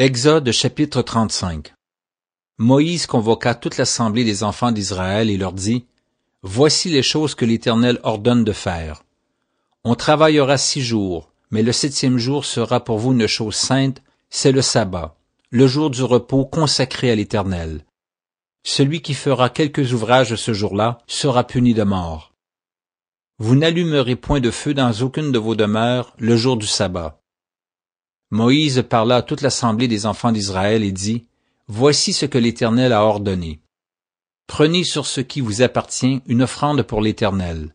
Exode chapitre 35 Moïse convoqua toute l'assemblée des enfants d'Israël et leur dit, Voici les choses que l'Éternel ordonne de faire. On travaillera six jours, mais le septième jour sera pour vous une chose sainte, c'est le sabbat, le jour du repos consacré à l'Éternel. Celui qui fera quelques ouvrages ce jour-là sera puni de mort. Vous n'allumerez point de feu dans aucune de vos demeures le jour du sabbat. Moïse parla à toute l'assemblée des enfants d'Israël et dit, Voici ce que l'Éternel a ordonné. Prenez sur ce qui vous appartient une offrande pour l'Éternel.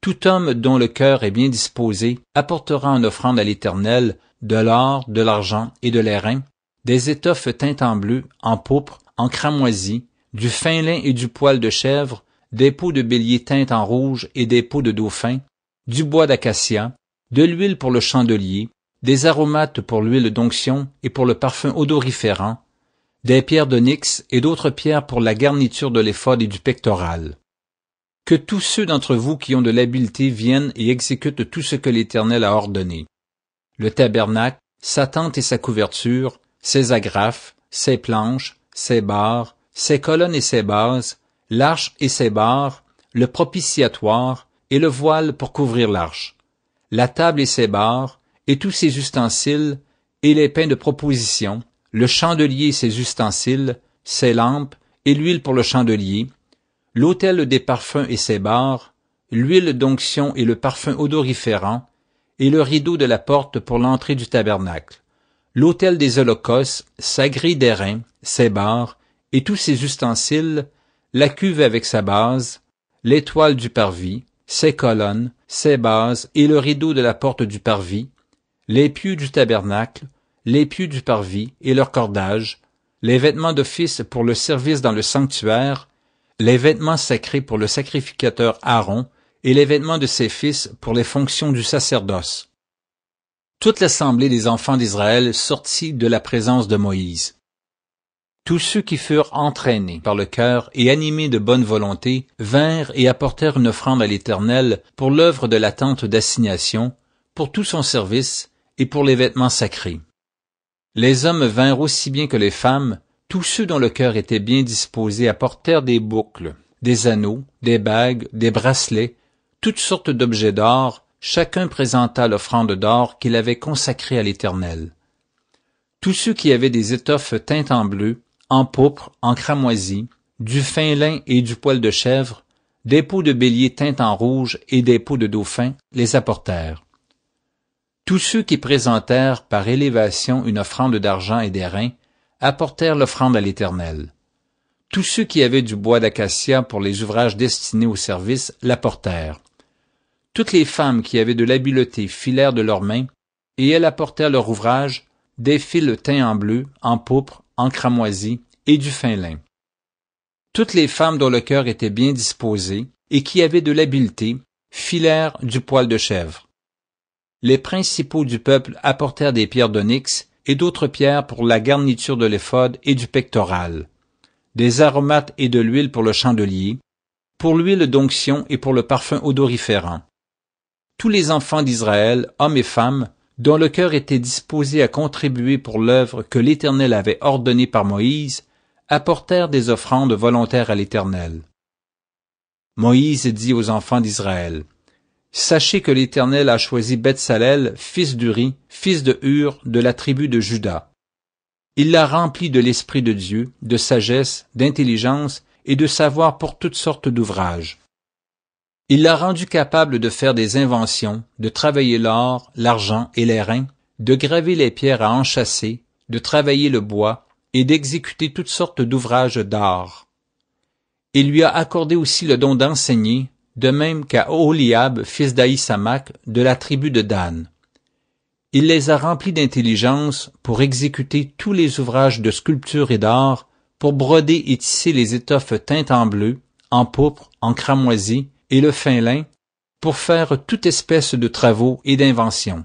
Tout homme dont le cœur est bien disposé apportera en offrande à l'Éternel de l'or, de l'argent et de l'airain, des étoffes teintes en bleu, en pourpre, en cramoisi, du fin lin et du poil de chèvre, des peaux de bélier teintes en rouge et des peaux de dauphin, du bois d'acacia, de l'huile pour le chandelier, des aromates pour l'huile d'onction et pour le parfum odoriférant, des pierres d'onyx et d'autres pierres pour la garniture de l'éphod et du pectoral. Que tous ceux d'entre vous qui ont de l'habileté viennent et exécutent tout ce que l'Éternel a ordonné. Le tabernacle, sa tente et sa couverture, ses agrafes, ses planches, ses barres, ses colonnes et ses bases, l'arche et ses barres, le propitiatoire et le voile pour couvrir l'arche, la table et ses barres, et tous ses ustensiles, et les pains de proposition, le chandelier et ses ustensiles, ses lampes, et l'huile pour le chandelier, l'autel des parfums et ses barres, l'huile d'onction et le parfum odoriférant, et le rideau de la porte pour l'entrée du tabernacle, l'autel des holocaustes, sa grille d'airain, ses barres, et tous ses ustensiles, la cuve avec sa base, l'étoile du parvis, ses colonnes, ses bases et le rideau de la porte du parvis, les pieux du tabernacle, les pieux du parvis et leurs cordages, les vêtements d'office pour le service dans le sanctuaire, les vêtements sacrés pour le sacrificateur Aaron et les vêtements de ses fils pour les fonctions du sacerdoce. Toute l'assemblée des enfants d'Israël sortit de la présence de Moïse. Tous ceux qui furent entraînés par le cœur et animés de bonne volonté vinrent et apportèrent une offrande à l'Éternel pour l'œuvre de la tente d'assignation, pour tout son service, et pour les vêtements sacrés. Les hommes vinrent aussi bien que les femmes, tous ceux dont le cœur était bien disposé apportèrent des boucles, des anneaux, des bagues, des bracelets, toutes sortes d'objets d'or, chacun présenta l'offrande d'or qu'il avait consacrée à l'Éternel. Tous ceux qui avaient des étoffes teintes en bleu, en pourpre, en cramoisi, du fin lin et du poil de chèvre, des peaux de bélier teintes en rouge et des peaux de dauphin les apportèrent. Tous ceux qui présentèrent par élévation une offrande d'argent et d'airain apportèrent l'offrande à l'Éternel. Tous ceux qui avaient du bois d'acacia pour les ouvrages destinés au service l'apportèrent. Toutes les femmes qui avaient de l'habileté filèrent de leurs mains, et elles apportèrent leur ouvrage, des fils teints en bleu, en pourpre, en cramoisi et du fin lin. Toutes les femmes dont le cœur était bien disposé et qui avaient de l'habileté filèrent du poil de chèvre les principaux du peuple apportèrent des pierres d'onyx et d'autres pierres pour la garniture de l'éphod et du pectoral, des aromates et de l'huile pour le chandelier, pour l'huile d'onction et pour le parfum odoriférant. Tous les enfants d'Israël, hommes et femmes, dont le cœur était disposé à contribuer pour l'œuvre que l'Éternel avait ordonnée par Moïse, apportèrent des offrandes volontaires à l'Éternel. Moïse dit aux enfants d'Israël, Sachez que l'Éternel a choisi Bethsalel, fils d'Uri, fils de Hur, de la tribu de Juda. Il l'a rempli de l'Esprit de Dieu, de sagesse, d'intelligence et de savoir pour toutes sortes d'ouvrages. Il l'a rendu capable de faire des inventions, de travailler l'or, l'argent et l'airain, de graver les pierres à enchâsser, de travailler le bois et d'exécuter toutes sortes d'ouvrages d'art. Il lui a accordé aussi le don d'enseigner, de même qu'à Oliab, fils d'Aïsamak, de la tribu de Dan. Il les a remplis d'intelligence pour exécuter tous les ouvrages de sculpture et d'art, pour broder et tisser les étoffes teintes en bleu, en pourpre, en cramoisi et le fin lin, pour faire toute espèce de travaux et d'inventions.